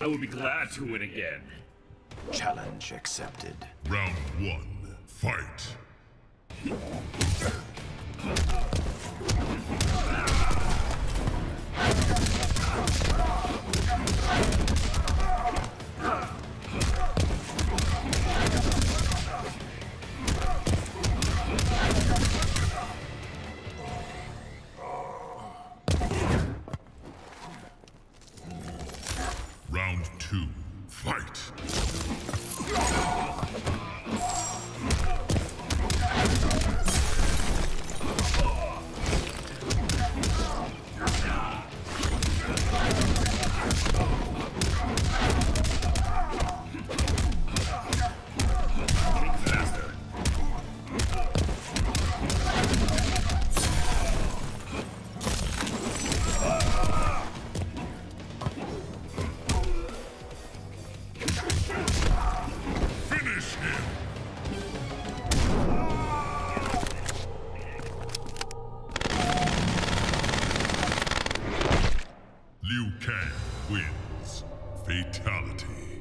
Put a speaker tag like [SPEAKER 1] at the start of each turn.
[SPEAKER 1] I will be glad to win again.
[SPEAKER 2] Challenge accepted.
[SPEAKER 3] Round one, fight. Two, Kang wins. Fatality.